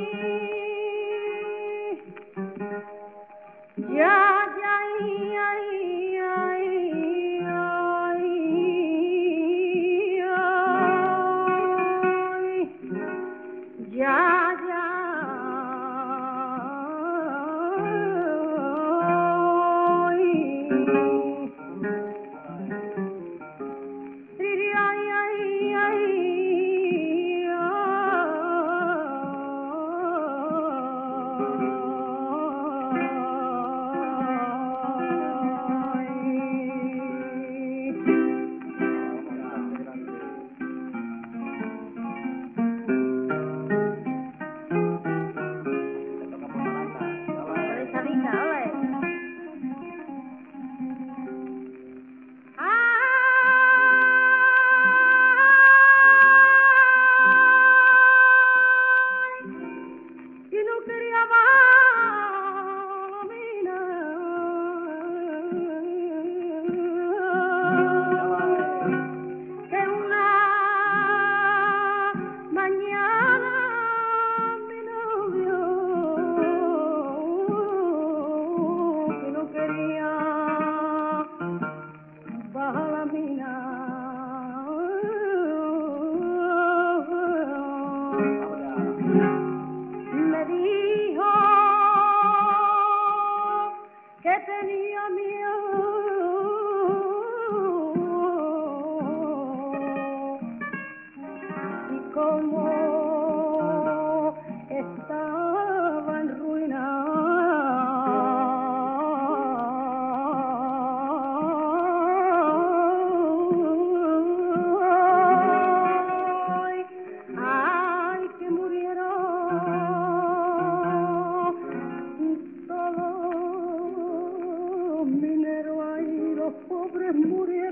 Música pobres முறை